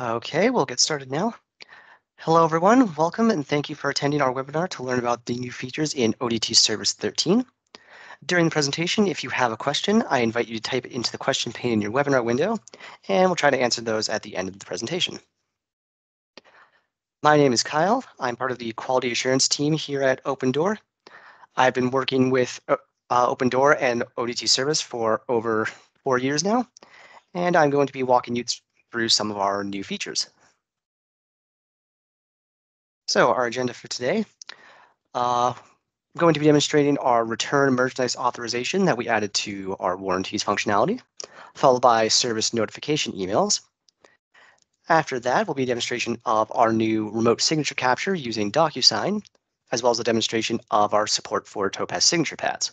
Okay, we'll get started now. Hello, everyone. Welcome, and thank you for attending our webinar to learn about the new features in ODT Service 13. During the presentation, if you have a question, I invite you to type it into the question pane in your webinar window, and we'll try to answer those at the end of the presentation. My name is Kyle. I'm part of the quality assurance team here at Opendoor. I've been working with uh, Opendoor and ODT Service for over four years now, and I'm going to be walking you through some of our new features. So our agenda for today, uh, I'm going to be demonstrating our return merchandise authorization that we added to our warranties functionality, followed by service notification emails. After that will be a demonstration of our new remote signature capture using DocuSign, as well as a demonstration of our support for Topaz signature pads.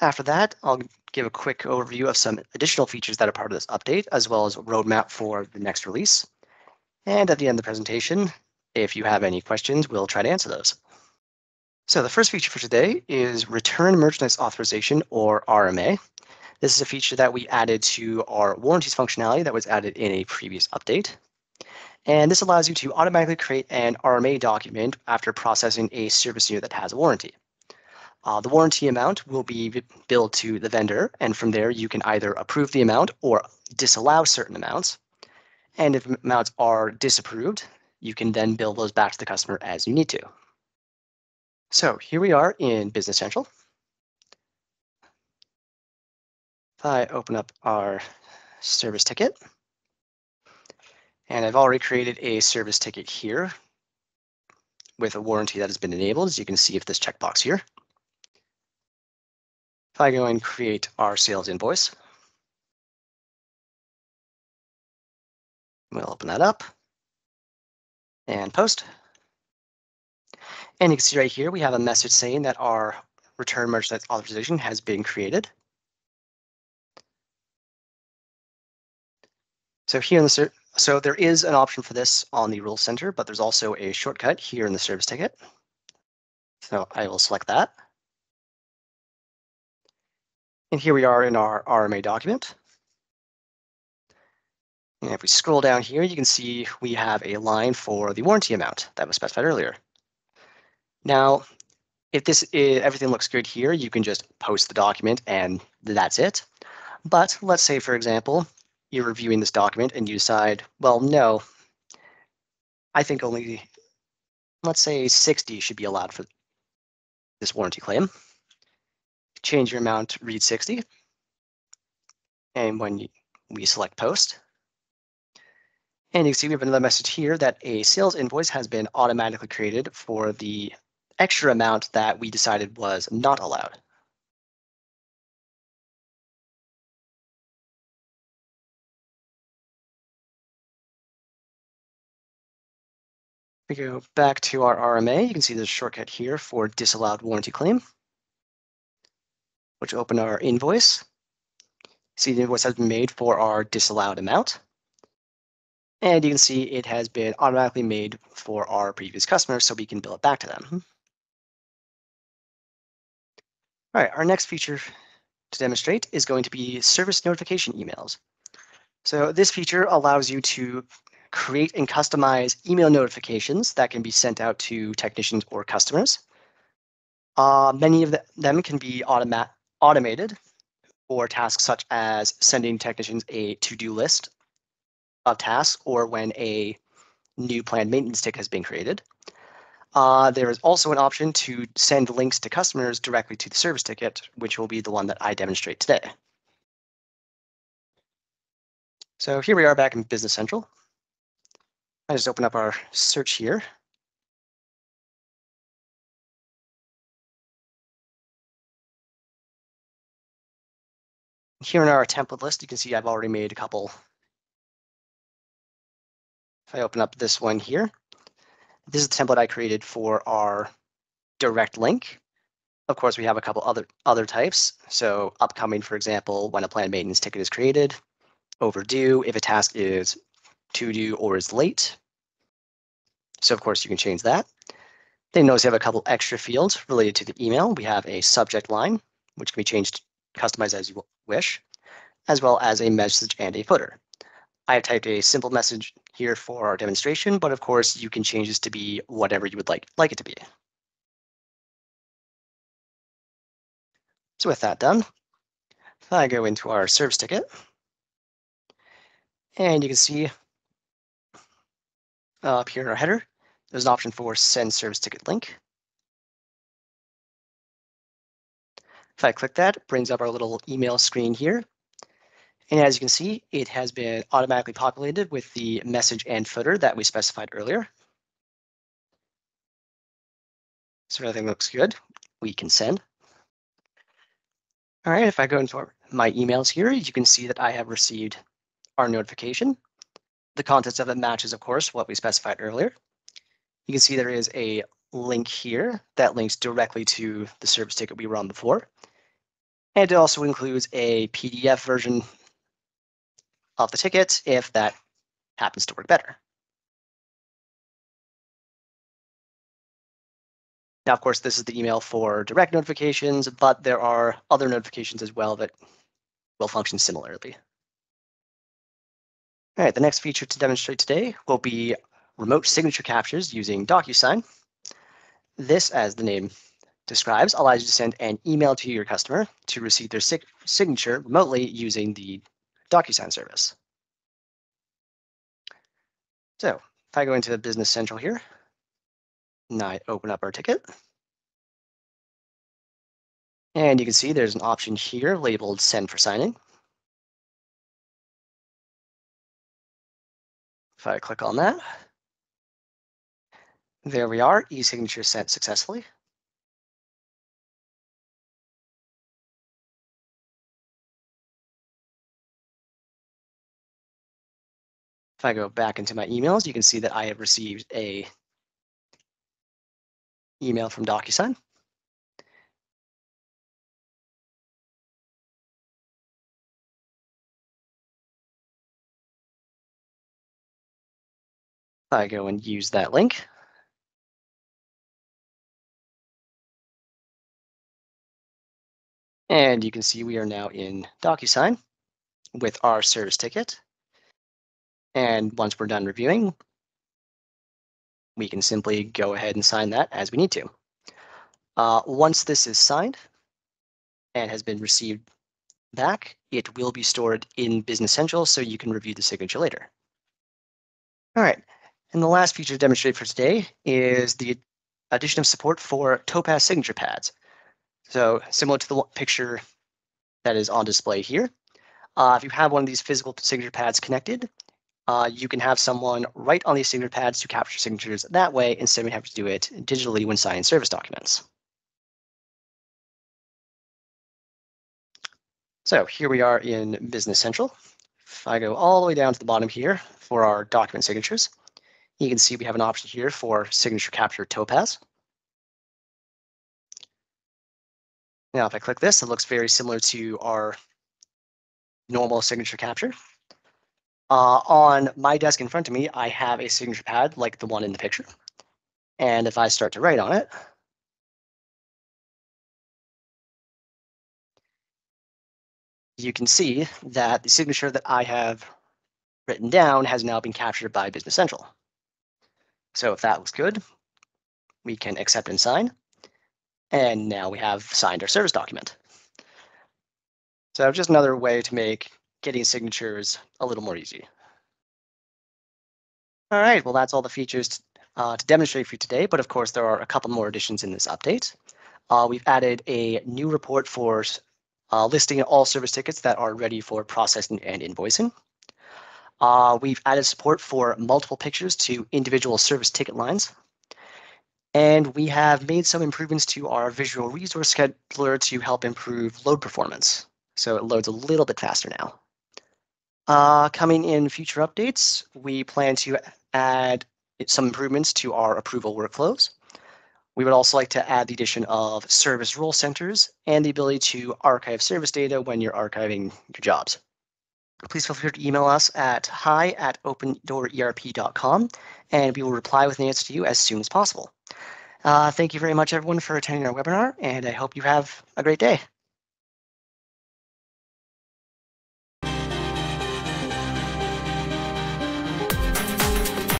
After that, I'll give a quick overview of some additional features that are part of this update, as well as a roadmap for the next release. And at the end of the presentation, if you have any questions, we'll try to answer those. So the first feature for today is Return Merchandise Authorization, or RMA. This is a feature that we added to our warranties functionality that was added in a previous update. And this allows you to automatically create an RMA document after processing a service unit that has a warranty. Uh, the warranty amount will be billed to the vendor, and from there you can either approve the amount or disallow certain amounts. And if amounts are disapproved, you can then bill those back to the customer as you need to. So here we are in Business Central. If I open up our service ticket, and I've already created a service ticket here with a warranty that has been enabled, as you can see if this checkbox here. If I go and create our sales invoice, we'll open that up and post. And you can see right here, we have a message saying that our return merchandise authorization has been created. So here in the so there is an option for this on the role center, but there's also a shortcut here in the service ticket. So I will select that. And here we are in our RMA document. And if we scroll down here, you can see we have a line for the warranty amount that was specified earlier. Now, if this is, everything looks good here, you can just post the document and that's it. But let's say, for example, you're reviewing this document and you decide, well, no, I think only, let's say 60 should be allowed for this warranty claim change your amount to read 60. And when we select post, and you see we have another message here that a sales invoice has been automatically created for the extra amount that we decided was not allowed. We go back to our RMA. You can see the shortcut here for disallowed warranty claim which open our invoice. See the invoice has been made for our disallowed amount. And you can see it has been automatically made for our previous customers, so we can bill it back to them. All right, our next feature to demonstrate is going to be service notification emails. So this feature allows you to create and customize email notifications that can be sent out to technicians or customers. Uh, many of them can be automatic automated for tasks such as sending technicians a to-do list of tasks or when a new planned maintenance ticket has been created. Uh, there is also an option to send links to customers directly to the service ticket, which will be the one that I demonstrate today. So here we are back in Business Central. I just open up our search here. Here in our template list, you can see I've already made a couple. If I open up this one here, this is the template I created for our direct link. Of course, we have a couple other other types. So upcoming, for example, when a planned maintenance ticket is created, overdue, if a task is to do or is late. So of course you can change that. Then notice we have a couple extra fields related to the email. We have a subject line, which can be changed, customized as you wish, as well as a message and a footer. I have typed a simple message here for our demonstration, but of course you can change this to be whatever you would like, like it to be. So with that done, I go into our service ticket, and you can see up here in our header, there's an option for send service ticket link. If I click that, it brings up our little email screen here. And as you can see, it has been automatically populated with the message and footer that we specified earlier. So everything looks good. We can send. All right, if I go into my emails here, you can see that I have received our notification. The contents of it matches, of course, what we specified earlier. You can see there is a link here that links directly to the service ticket we were on before. And it also includes a PDF version of the ticket if that happens to work better. Now, of course, this is the email for direct notifications, but there are other notifications as well that will function similarly. All right, the next feature to demonstrate today will be remote signature captures using DocuSign. This, as the name describes, allows you to send an email to your customer to receive their sig signature remotely using the DocuSign service. So if I go into the Business Central here, and I open up our ticket. And you can see there's an option here labeled send for signing. If I click on that, there we are, e-signature sent successfully. If I go back into my emails, you can see that I have received a email from DocuSign. I go and use that link. And you can see we are now in DocuSign with our service ticket. And once we're done reviewing, we can simply go ahead and sign that as we need to. Uh, once this is signed and has been received back, it will be stored in Business Central so you can review the signature later. All right, and the last feature to demonstrate for today is the addition of support for Topaz signature pads. So similar to the picture that is on display here, uh, if you have one of these physical signature pads connected, uh, you can have someone write on these signature pads to capture signatures that way instead of having to do it digitally when signing service documents. So here we are in Business Central. If I go all the way down to the bottom here for our document signatures, you can see we have an option here for signature capture Topaz. Now, if I click this, it looks very similar to our normal signature capture. Uh, on my desk in front of me, I have a signature pad like the one in the picture. And if I start to write on it, you can see that the signature that I have written down has now been captured by Business Central. So if that looks good, we can accept and sign. And now we have signed our service document. So just another way to make getting signatures a little more easy. All right, well, that's all the features uh, to demonstrate for you today, but of course, there are a couple more additions in this update. Uh, we've added a new report for uh, listing all service tickets that are ready for processing and invoicing. Uh, we've added support for multiple pictures to individual service ticket lines. And we have made some improvements to our visual resource scheduler to help improve load performance. So it loads a little bit faster now. Uh, coming in future updates, we plan to add some improvements to our approval workflows. We would also like to add the addition of service role centers and the ability to archive service data when you're archiving your jobs. Please feel free to email us at hi at opendoorerp.com and we will reply with an answer to you as soon as possible. Uh, thank you very much, everyone, for attending our webinar, and I hope you have a great day.